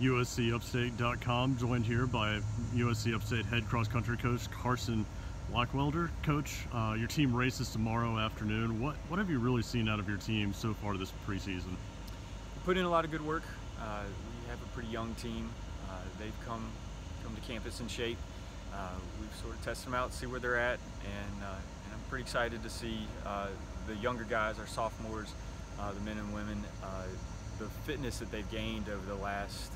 USCUpstate.com, joined here by USC Upstate head cross country coach Carson Blackwelder. Coach, uh, your team races tomorrow afternoon. What what have you really seen out of your team so far this preseason? We put in a lot of good work. Uh, we have a pretty young team. Uh, they've come come to campus in shape. Uh, we've sort of tested them out, see where they're at, and, uh, and I'm pretty excited to see uh, the younger guys, our sophomores, the men and women, the fitness that they've gained over the last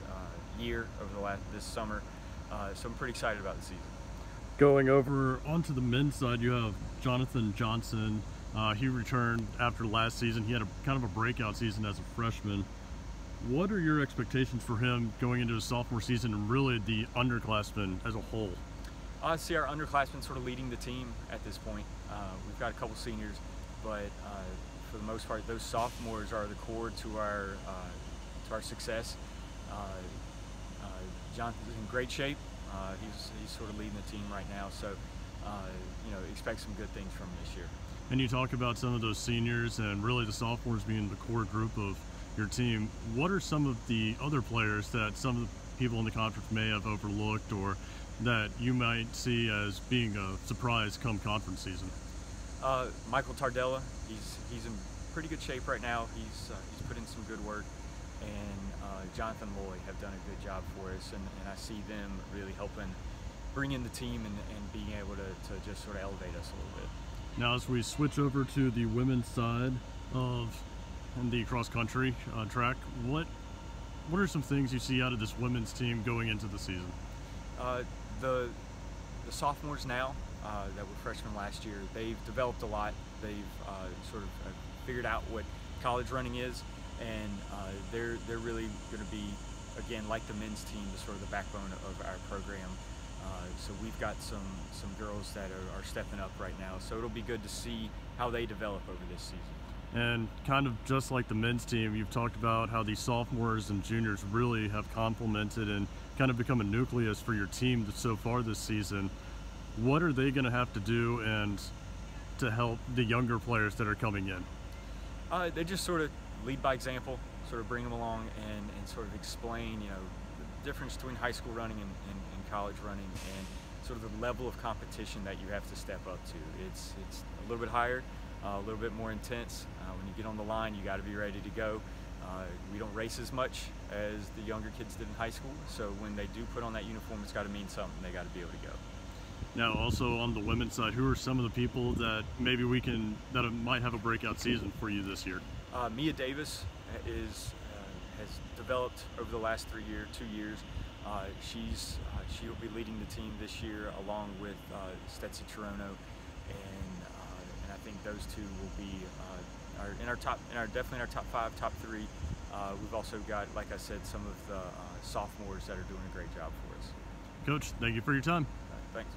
year, over the last this summer. so I'm pretty excited about the season. Going over onto the men's side, you have Jonathan Johnson. Uh, he returned after last season. He had a kind of a breakout season as a freshman. What are your expectations for him going into his sophomore season and really the underclassmen as a whole? I see our underclassmen sort of leading the team at this point. Uh, we've got a couple seniors, but uh, for the most part, those sophomores are the core to our uh, to our success. Uh, uh, Jonathan's in great shape. He's, he's sort of leading the team right now, so you know expect some good things from him this year. And you talk about some of those seniors and really the sophomores being the core group of your team. What are some of the other players that some of the people in the conference may have overlooked or that you might see as being a surprise come conference season? Uh, Michael Tardella, he's he's in pretty good shape right now. He's uh, he's put in some good work, and uh, Jonathan Lloyd have done a good job for us, and, and I see them really helping bring in the team and, and being able to, to just sort of elevate us a little bit. Now, as we switch over to the women's side of the cross country uh, track, what what are some things you see out of this women's team going into the season? Uh, the the sophomores now uh, that were freshmen last year, they've developed a lot. They've uh, sort of uh, figured out what college running is, and uh, they're they're really going to be again like the men's team, the sort of the backbone of our program. Uh, so we've got some some girls that are, are stepping up right now. So it'll be good to see how they develop over this season. And kind of just like the men's team, you've talked about how these sophomores and juniors really have complemented and kind of become a nucleus for your team so far this season. What are they going to have to do and to help the younger players that are coming in? Uh, they just sort of lead by example, sort of bring them along and, and sort of explain, you know, the difference between high school running and, and, and college running and sort of the level of competition that you have to step up to. It's, it's a little bit higher, uh, a little bit more intense. Uh, when you get on the line, you got to be ready to go. Uh, we don't race as much as the younger kids did in high school, so when they do put on that uniform, it's got to mean something. They got to be able to go. Now, also on the women's side, who are some of the people that maybe we can that might have a breakout season for you this year? Uh, Mia Davis is uh, has developed over the last three years, two years. Uh, she's uh, she'll be leading the team this year along with uh, Stetsi Chirono, and uh, and I think those two will be uh, our, in our top, in our definitely in our top five, top three. Uh, we've also got, like I said, some of the sophomores that are doing a great job for us. Coach, thank you for your time. thanks.